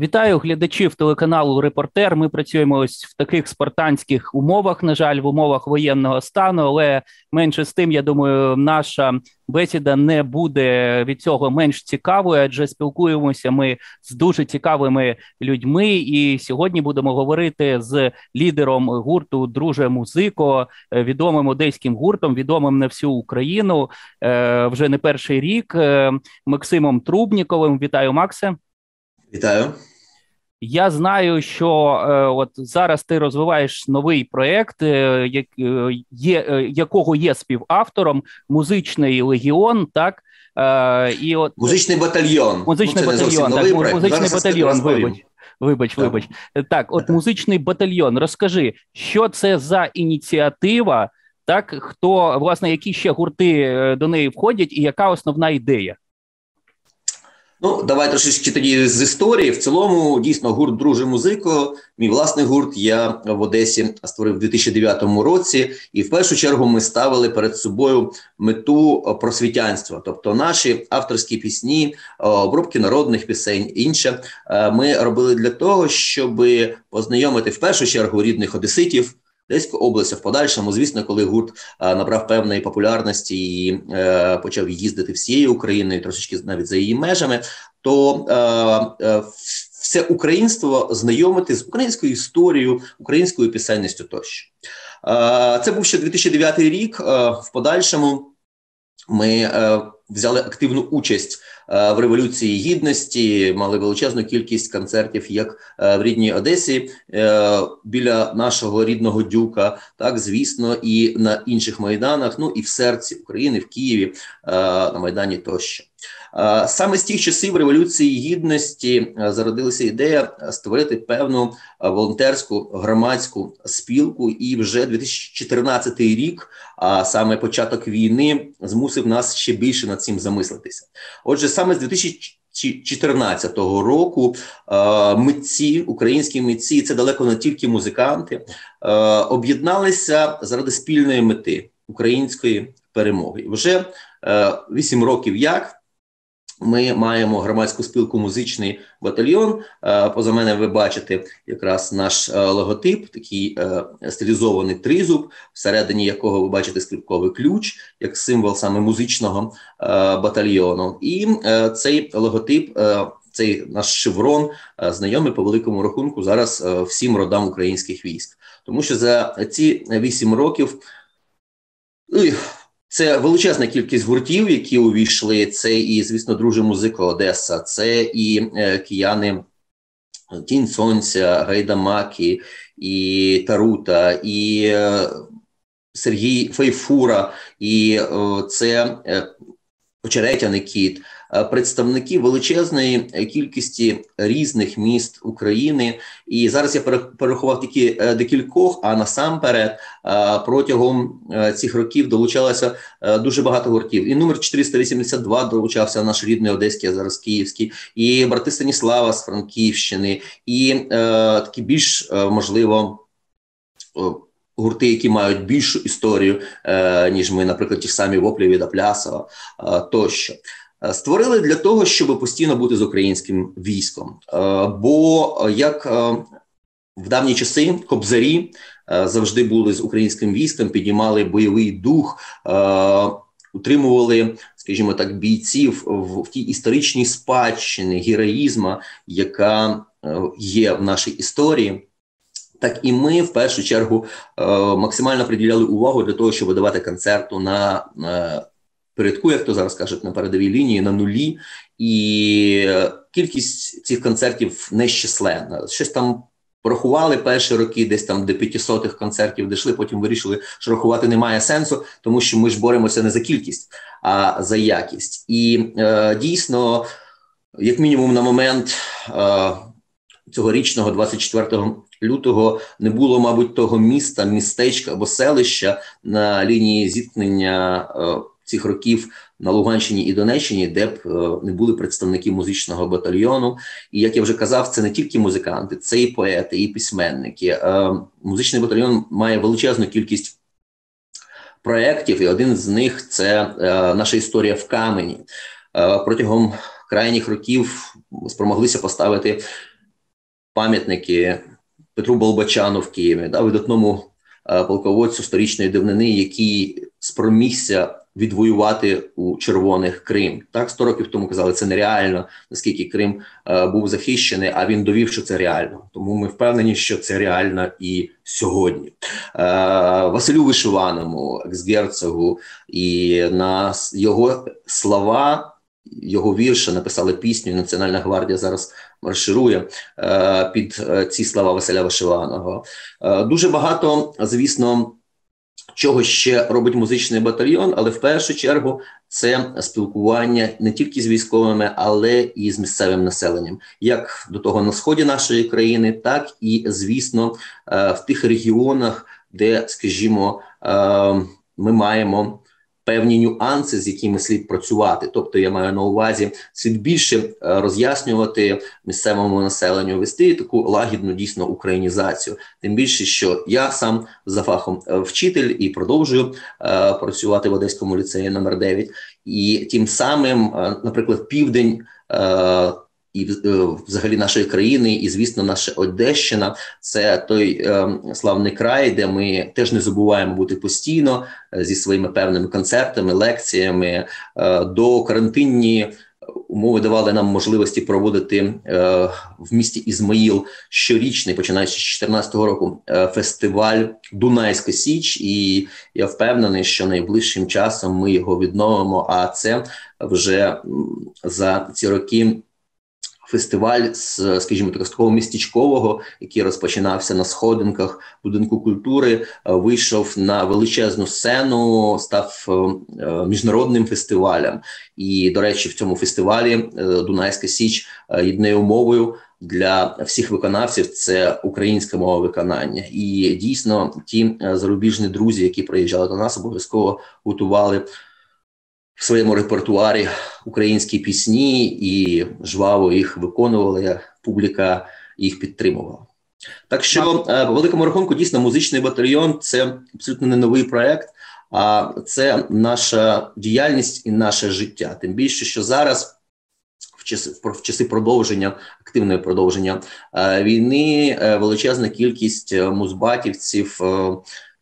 Вітаю глядачів телеканалу Репортер. Ми працюємо ось в таких спартанських умовах. На жаль, в умовах воєнного стану, але менше з тим, я думаю, наша бесіда не буде від цього менш цікавою, адже спілкуємося ми з дуже цікавими людьми. І сьогодні будемо говорити з лідером гурту Друже Музико, е, відомим одеським гуртом, відомим на всю Україну е, вже не перший рік. Е, Максимом Трубніковим. Вітаю, Максе. Вітаю. Я знаю, що е, от зараз ти розвиваєш новий проект, е, е, є, е, якого є співавтором, музичний легіон. Так е, і от музичний батальйон. Музичний ну, батальйон, так, проект. музичний зараз батальйон. Вибач, вибач, так. вибач. Так, от так. музичний батальйон. Розкажи, що це за ініціатива, так хто власне які ще гурти е, до неї входять, і яка основна ідея? Ну, давай трошечки тоді з історії. В цілому, дійсно, гурт Друже музико. Мій власний гурт я в Одесі створив у 2009 році, і в першу чергу ми ставили перед собою мету просвітянства, тобто наші авторські пісні, обробки народних пісень. Інше ми робили для того, щоб познайомити в першу чергу рідних одеситів. Одеську область, в подальшому, звісно, коли гурт набрав певної популярності і е, почав їздити всією Україною, трошечки навіть за її межами, то е, е, все українство знайомити з українською історією, українською пісенністю тощо. Е, це був ще 2009 рік. Е, в подальшому ми е, взяли активну участь Е, в революції гідності, мали величезну кількість концертів, як е, в рідній Одесі е, біля нашого рідного дюка, так звісно, і на інших майданах. Ну і в серці України, в Києві на майдані тощо. Саме з тих часів революції гідності зародилася ідея створити певну волонтерську громадську спілку, і вже 2014 рік, а саме початок війни, змусив нас ще більше над цим замислитися. Отже, саме з 2014 року митці, українські митці, це далеко не тільки музиканти, об'єдналися заради спільної мети української перемоги. Вже вісім років як. Ми маємо громадську спілку музичний батальйон. Е, поза мене ви бачите якраз наш е, логотип, такий е, стилізований тризуб, всередині якого ви бачите скрипковий ключ, як символ саме музичного батальйону. І цей логотип, цей наш шеврон, знайомий по великому рахунку зараз всім родам українських військ, тому що за ці вісім років. Це величезна кількість гуртів, які увійшли. Це і, звісно, друже музика Одеса, це і е, кияни Тінь Сонця, Гайдамакі, і Тарута, і е, Сергій Фейфура, і це е, Очеретяний кіт. Е, представники величезної кількості різних міст України. І зараз я перерахував тільки е, декількох. А насамперед е, протягом цих років долучалося дуже багато гуртів. І номер 482 долучався наш рідний Одеський, а зараз Київський, і брати Станіслава з Франківщини, і такі більш можливо. Гурти, які мають більшу історію, ніж ми, наприклад, ті самі воплі від Аплясова тощо. Е, створили для того, щоб постійно бути з українським військом. Е, бо як е, в давні часи кобзарі завжди були з українським військом, піднімали бойовий дух, утримували, скажімо так, бійців в тій історичній спадщині героїзма, яка є в нашій історії. Так і ми в першу чергу максимально приділяли увагу для того, щоб видавати концерту на передку, як то зараз кажуть, на передовій лінії на нулі, і кількість цих концертів нещисленна. Щось там порахували перші роки, десь там до 500 концертів дійшли, потім вирішили, що рахувати немає сенсу, тому що ми ж боремося не за кількість, а за якість. І е, дійсно, як мінімум, на момент. Е, Цьогорічного 24 лютого не було, мабуть, того міста, містечка або селища на лінії зіткнення е, цих років на Луганщині і Донеччині, де б е, не були представники музичного батальйону. І як я вже казав, це не тільки музиканти, це і поети, і письменники. Е, музичний батальйон має величезну кількість. Проєктів, і один з них це е, наша історія в камені. Протягом крайніх років спромоглися поставити пам'ятники Петру Болбачану в Києві, да, видатному полководцю сторічної давнини, який спромігся відвоювати у червоних Крим. Так 100 років тому казали, це нереально, наскільки Крим е, був захищений. А він довів, що це реально. Тому ми впевнені, що це реально і сьогодні. Е, Василю Вишиваному, ексгерцогу, і на його слова. Його вірша написали пісню. Національна гвардія зараз марширує е, під е, ці слова Василя Вишиваного. Е, дуже багато, звісно, чого ще робить музичний батальйон, але в першу чергу це спілкування не тільки з військовими, але і з місцевим населенням, як до того на сході нашої країни, так і звісно е, в тих регіонах, де, скажімо, е, ми маємо певні нюанси, з якими слід працювати. Тобто, я маю на увазі слід більше е, роз'яснювати місцевому населенню, вести таку лагідну дійсно українізацію. Тим більше, що я сам за фахом е, вчитель і продовжую е, працювати в Одеському ліцеї номер 9 і тим самим, наприклад, південь і е, взагалі нашої країни, і звісно, наша Одещина це той е, славний край, де ми теж не забуваємо бути постійно е, зі своїми певними концертами, лекціями до карантинні. Умови давали нам можливості проводити е, в місті Ізмаїл щорічний, починаючи з 2014 року, е, фестиваль Дунайська Січ, і я впевнений, що найближчим часом ми його відновимо. А це вже за ці роки фестиваль з, скажімо так, з такого містечкового, який розпочинався на сходинках будинку культури, е, вийшов на величезну сцену, став е, е, міжнародним фестивалем. І, до речі, в цьому фестивалі Дунайська Січ єдиною мовою. Для всіх виконавців це українська мова виконання, і дійсно ті зарубіжні друзі, які приїжджали до нас, обов'язково готували в своєму репертуарі українські пісні і жваво їх виконували. Публіка їх підтримувала. Так що е, по великому рахунку дійсно музичний батальйон це абсолютно не новий проект, а це наша діяльність і наше життя. Тим більше, що зараз. В часи в часи продовження активної продовження е, війни е, величезна кількість музбатівців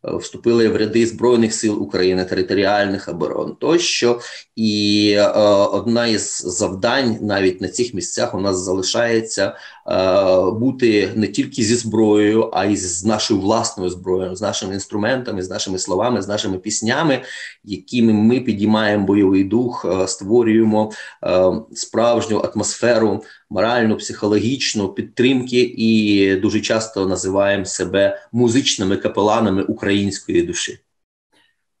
вступили в ряди збройних сил України, територіальних оборон тощо, і е, одна із завдань навіть на цих місцях у нас залишається е, бути не тільки зі зброєю, а й з нашою власною зброєю, з нашими інструментами, з нашими словами, з нашими піснями, якими ми підіймаємо бойовий дух, е, створюємо е, справжню атмосферу моральну, психологічну підтримки, і дуже часто називаємо себе музичними капеланами української душі.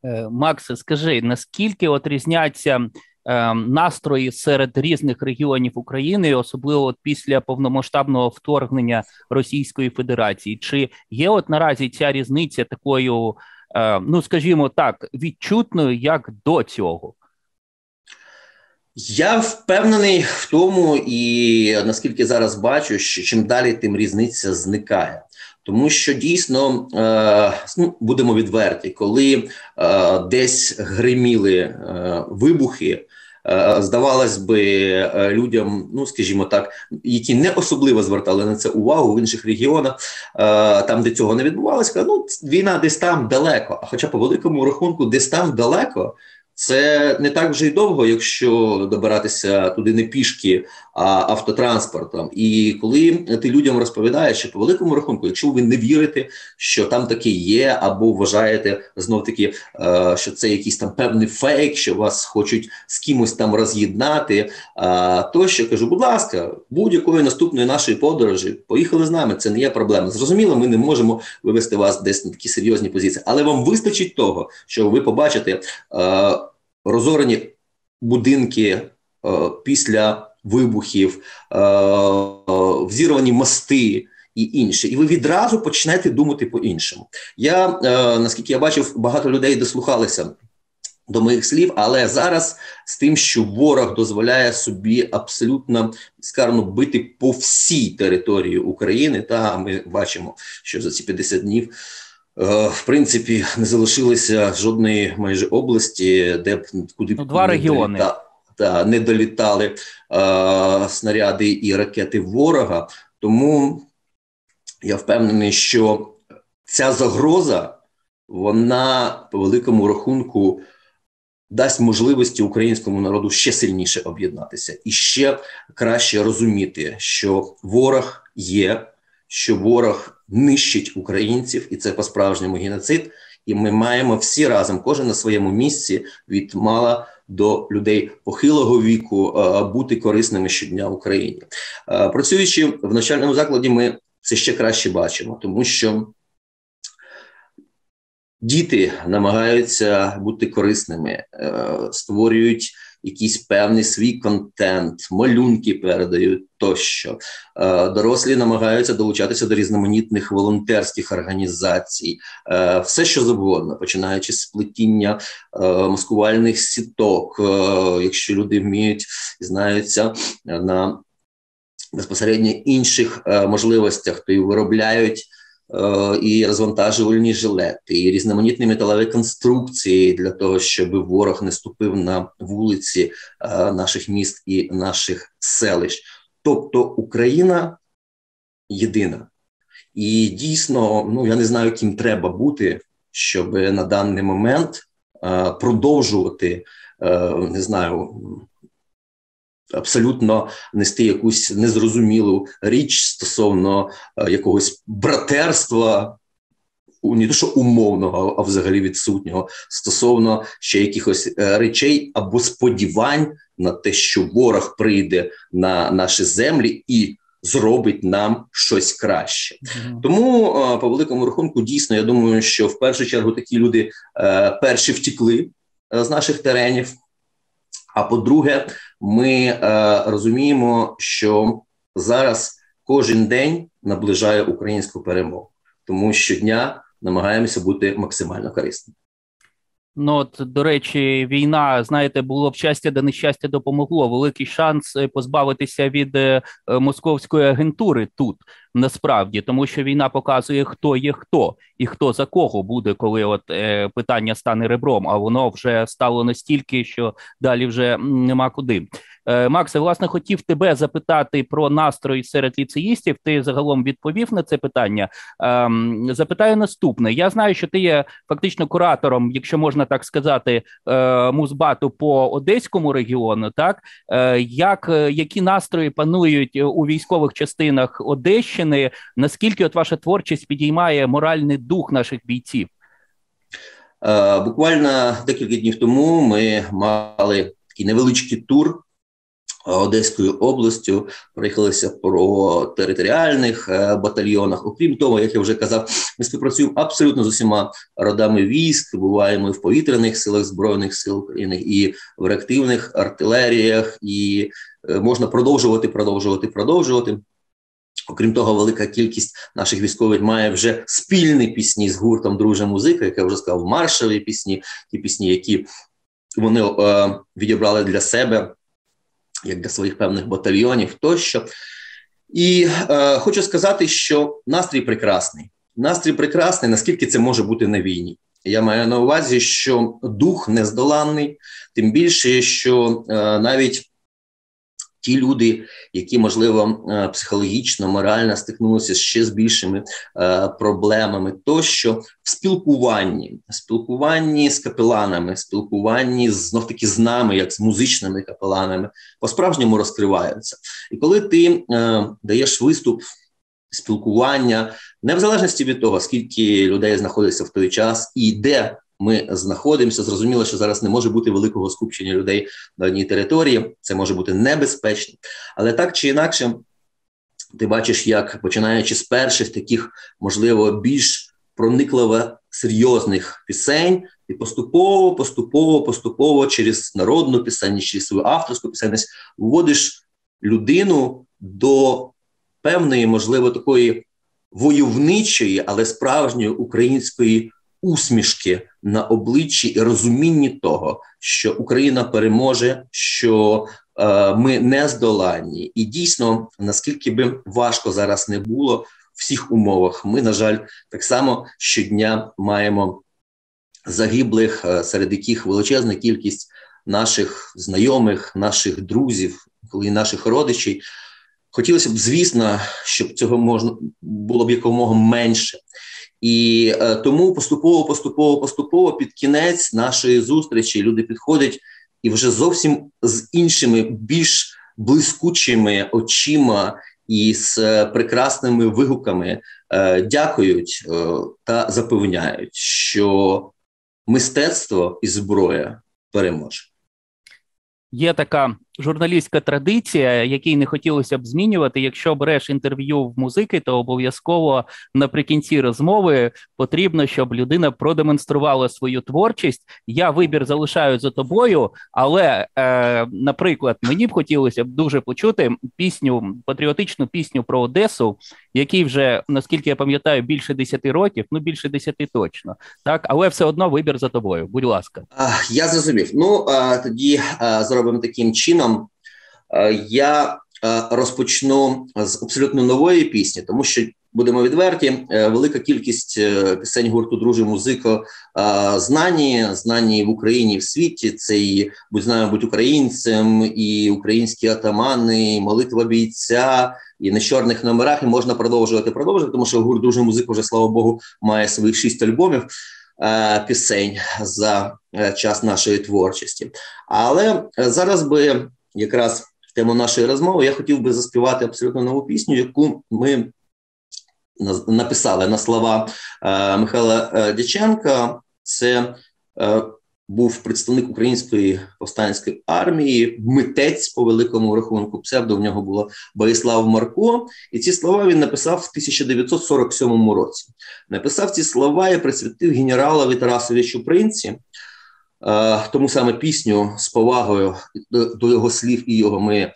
Е, Макс, скажи, наскільки от різняться е, настрої серед різних регіонів України, особливо після повномасштабного вторгнення Російської Федерації? Чи є от наразі ця різниця такою, е, ну скажімо так, відчутною, як до цього? Я впевнений в тому, і наскільки зараз бачу, що чим далі, тим різниця зникає. Тому що дійсно е, ну, будемо відверті, коли е, десь гриміли е, вибухи, е, здавалось би, е, людям, ну скажімо так, які не особливо звертали на це увагу в інших регіонах, е, там де цього не відбувалося, ну війна десь там далеко. А хоча по великому рахунку, десь там далеко. Це не так вже й довго, якщо добиратися туди не пішки, автотранспортом. І коли ти людям розповідаєш, що по великому рахунку, якщо ви не вірите, що там таке є, або вважаєте знов таки, е, що це якийсь там певний фейк, що вас хочуть з кимось там роз'єднати, то що кажу, будь ласка, будь-якої наступної нашої подорожі, поїхали з нами. Це не є проблема. Зрозуміло, ми не можемо вивести вас десь на такі серйозні позиції, але вам вистачить того, що ви побачите. Е, розорені будинки е, після вибухів, е, взірвані мости. І інше, і ви відразу почнете думати по-іншому. Я е, наскільки я бачив, багато людей дослухалися до моїх слів, але зараз з тим, що ворог дозволяє собі абсолютно скарно бити по всій території України, та ми бачимо, що за ці 50 днів Е, в принципі не залишилося жодної майже області, де б куди ну, два регіони доліта, та не долітали е, снаряди і ракети ворога. Тому я впевнений, що ця загроза, вона по великому рахунку дасть можливості українському народу ще сильніше об'єднатися і ще краще розуміти, що ворог є, що ворог нищить українців, і це по справжньому геноцид. І ми маємо всі разом, кожен на своєму місці від мала до людей похилого віку, бути корисними щодня в Україні. Працюючи в навчальному закладі, ми це ще краще бачимо, тому що діти намагаються бути корисними, е, створюють якийсь певний свій контент, малюнки передають тощо. Е, дорослі намагаються долучатися до різноманітних волонтерських організацій, е, все що завгодно, починаючи з сплетіння маскувальних сіток, якщо люди вміють і знаються на безпосередньо інших можливостях, то й виробляють. Е, і розвантажувальні жилети, і різноманітні металеві конструкції для того, щоб ворог не ступив на вулиці е, наших міст і наших селищ. Тобто Україна єдина. І дійсно, ну я не знаю, ким треба бути, щоб на даний момент е, продовжувати, не знаю, абсолютно нести якусь незрозумілу річ стосовно е, якогось братерства. Не то, що умовного, а взагалі відсутнього стосовно ще якихось е, речей або сподівань на те, що ворог прийде на наші землі і зробить нам щось краще. Mm-hmm. Тому е, по великому рахунку, дійсно, я думаю, що в першу чергу такі люди перші втікли з наших теренів. А по-друге, ми е, розуміємо, що зараз кожен день наближає українську перемогу, тому щодня намагаємося бути максимально корисними. Ну от до речі, війна, знаєте, було б щастя, де нещастя допомогло. Великий шанс е, позбавитися від е, московської агентури тут насправді, тому що війна показує, хто є хто і хто за кого буде, коли от е, питання стане ребром. А воно вже стало настільки, що далі вже нема куди. Е, Максе, власне, хотів тебе запитати про настрої серед ліцеїстів. Ти загалом відповів на це питання. Е, запитаю наступне: я знаю, що ти є фактично куратором, якщо можна так сказати, е, музбату по одеському регіону. Так е, як які настрої панують у військових частинах Одещини? Наскільки от ваша творчість підіймає моральний дух наших бійців? Буквально декілька днів тому ми мали такий невеличкий тур Одеською областю проїхалися про територіальних е, батальйонах. Окрім того, як я вже казав, ми співпрацюємо абсолютно з усіма родами військ. Буваємо і в повітряних силах збройних сил України, і в реактивних артилеріях, і е, можна продовжувати, продовжувати, продовжувати. Окрім того, велика кількість наших військових має вже спільні пісні з гуртом Дружа музика, як я вже сказав, маршові пісні, ті пісні, які вони е, відібрали для себе як для своїх певних батальйонів тощо. І е, хочу сказати, що настрій прекрасний. Настрій прекрасний, наскільки це може бути на війні. Я маю на увазі, що дух нездоланний, тим більше, що е, навіть ті люди, які можливо е, психологічно, морально стикнулися ще з більшими е, проблемами, тощо в спілкуванні, спілкуванні з капеланами, спілкуванні знов таки з нами, як з музичними капеланами, по справжньому розкриваються. І коли ти е, даєш виступ. Спілкування не в залежності від того, скільки людей знаходиться в той час і де ми знаходимося. Зрозуміло, що зараз не може бути великого скупчення людей на одній території. Це може бути небезпечно, але так чи інакше, ти бачиш, як починаючи з перших таких, можливо, більш проникливо серйозних пісень, і поступово, поступово, поступово через народну пісень, через свою авторську пісенність вводиш людину до певної, можливо, такої войовничої, але справжньої української усмішки на обличчі і розумінні того, що Україна переможе, що е, ми не здоланні, і дійсно, наскільки би важко зараз не було в всіх умовах, ми на жаль, так само щодня маємо загиблих, е, серед яких величезна кількість наших знайомих, наших друзів, коли наших родичів. Хотілося б, звісно, щоб цього можна було б якомога менше. І е, тому поступово, поступово, поступово під кінець нашої зустрічі люди підходять і вже зовсім з іншими, більш блискучими очима і з е, прекрасними вигуками е, дякують е, та запевняють, що мистецтво і зброя переможе. Є така журналістська традиція, якій не хотілося б змінювати. Якщо береш інтерв'ю в музики, то обов'язково наприкінці розмови потрібно, щоб людина продемонструвала свою творчість. Я вибір залишаю за тобою, але, е, наприклад, мені б хотілося б дуже почути пісню, патріотичну пісню про Одесу, якій вже наскільки я пам'ятаю, більше 10 років, ну більше 10 точно, так, але все одно вибір за тобою. Будь ласка, я зрозумів. Ну тоді зробимо таким чином. Е, я е, розпочну з абсолютно нової пісні, тому що будемо відверті. Е, велика кількість пісень гурту Друже музико знані, знані в Україні в світі. Це і будь знаємо, будь українцем, і українські атамани, і молитва бійця. І на чорних номерах і можна продовжувати продовжувати, тому що гурт дуже музику вже слава Богу має своїх шість альбомів е, пісень за час нашої творчості. Але зараз би якраз в тему нашої розмови, я хотів би заспівати абсолютно нову пісню, яку ми написали на слова е, Михайла е, Дяченка. Це е, був представник української повстанської армії, митець по великому рахунку. Псевдо в нього було Боїслав Марко, і ці слова він написав в 1947 році. Написав ці слова і присвятив генералові Тарасовичу Принці. Е, тому саме пісню з повагою до його слів і його ми е,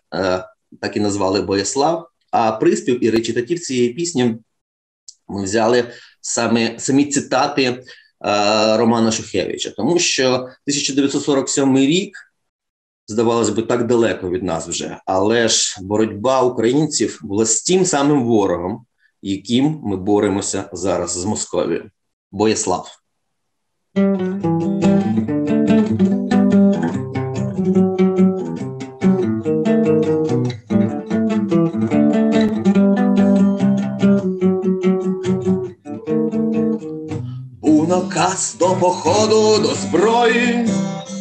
так і назвали Боєслав. А приспів і речитатив цієї пісні ми взяли саме самі цитати е, Романа Шухевича, тому що 1947 рік. Здавалось би, так далеко від нас вже, але ж боротьба українців була з тим самим ворогом, яким ми боремося зараз з Московією. Боєслав. Уноказ до походу до зброї,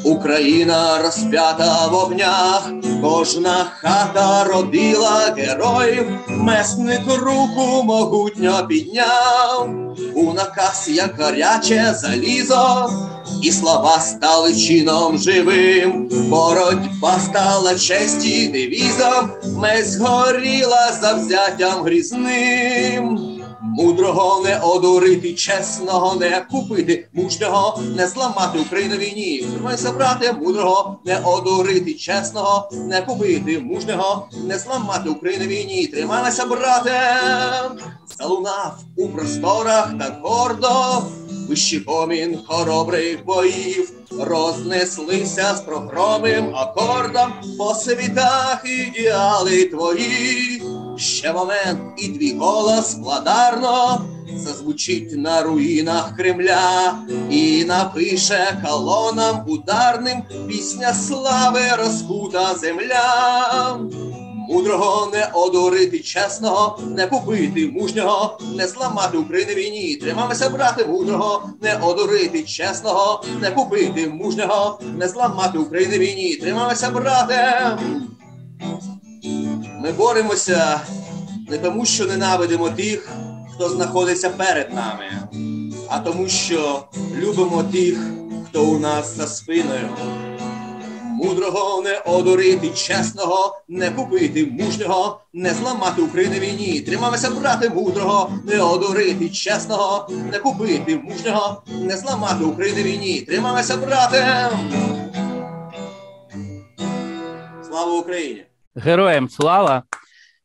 Україна розп'ята в огнях, кожна хата родила героїв, месник руку могутньо підняв, у наказ як гаряче залізо. І слова стали чином живим, боротьба стала честі девізом, Месь горіла за взяттям грізним. Мудрого не одурити, чесного не купити, мужнього не зламати Україну війні. Тримайся, брате, мудрого не одурити, чесного не купити, мужнього не зламати Україну війні. Тримайся, брате, залунав у просторах так гордо вищий помін хоробрих боїв, рознеслися з прохромим акордом по світах ідеали твої. Ще момент і твій голос владарно зазвучить на руїнах Кремля і напише колонам ударним пісня слави розкута земля мудрого не одурити, чесного, не купити мужнього, не зламати України війні. Тримамося, брати, мудрого, не одурити, чесного, не купити мужнього, не зламати України війні. Тримамося, брате. Ми боремося не тому, що ненавидимо тих, хто знаходиться перед нами, а тому, що любимо тих, хто у нас за спиною мудрого не одурити, чесного, не купити мужнього, не зламати України війні. Тримамося, брати, мудрого, не одурити, чесного, не купити мужнього, не зламати України війні. Тримамося, брате. Слава Україні! Героям слава!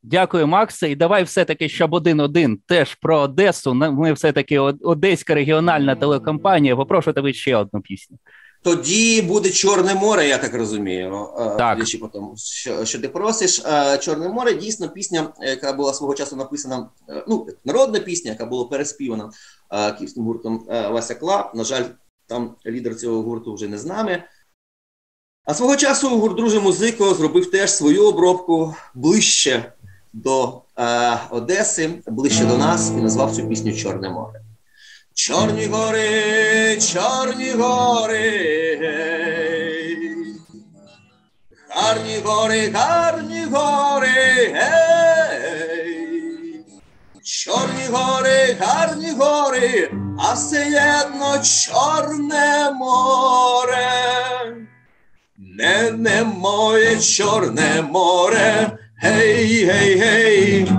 Дякую, Максе. І давай все-таки, щоб один-один теж про Одесу. Ми все-таки Одеська регіональна телекомпанія. Попрошу тебе ще одну пісню. Тоді буде Чорне море, я так розумію. Е, так. Потім, що, що ти просиш. Е, Чорне море дійсно пісня, яка була свого часу написана, е, ну, народна пісня, яка була переспівана київським гуртом Вася Кла. На жаль, там лідер цього гурту вже не з нами. А свого часу гурт Друже Музико зробив теж свою обробку ближче до е, Одеси, ближче до нас, і назвав цю пісню Чорне море. Чорні гори, чорні гори, гей. гарні гори, гарні гори, гей. Чорні гори, гарні гори, а все єдно чорне море. Не, моє чорне море, гей, гей, гей,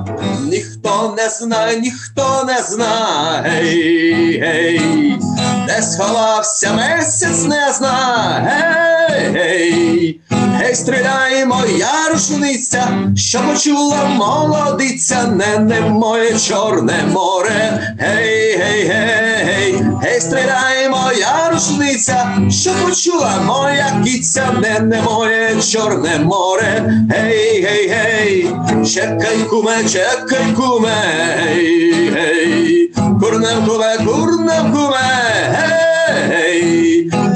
ніхто не знає, ніхто не знає, гей, гей, де сховався месяць, не знає, гей, гей, гей, стріляє моя рушниця, що почула молодиця, не, не моє чорне море, рушниця, що почула моя кіця, не, не моє чорне море, гей, гей, гей, чекай, куме, чекай, куме, гей, гей, курне куме, курне куме, гей,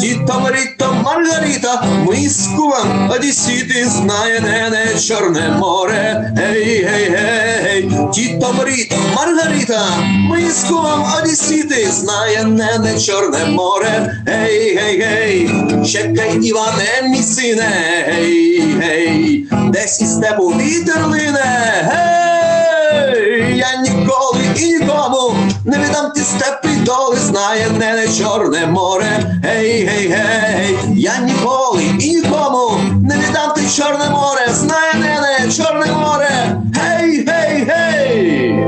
тіто Маріто, Маргарита, ми з кумом одісіти знає, не, не чорне море, гей, гей, гей, тіто Маріто, Маргарита, ми з кумом одісіти знає, не, не чорне море, гей, гей, гей, чекай, Іване, мій сине, гей, гей, десь із степу вітер лине, гей, доли, знає, не, не чорне море, гей, гей, гей, я ніколи і нікому не віддам ти чорне море, знає, не, не чорне море, гей, гей, гей.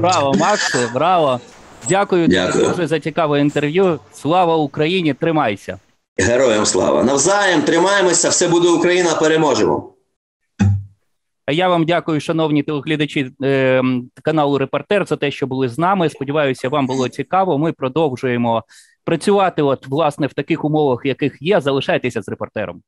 Браво, Максе, браво. Дякую, Дякую. дуже за цікаве інтерв'ю. Слава Україні! Тримайся. Героям слава! Навзаєм тримаємося, все буде Україна, переможемо. Я вам дякую, шановні телеглядачі е, каналу Репортер, за те, що були з нами. Сподіваюся, вам було цікаво. Ми продовжуємо працювати, от власне в таких умовах, яких є. Залишайтеся з репортером.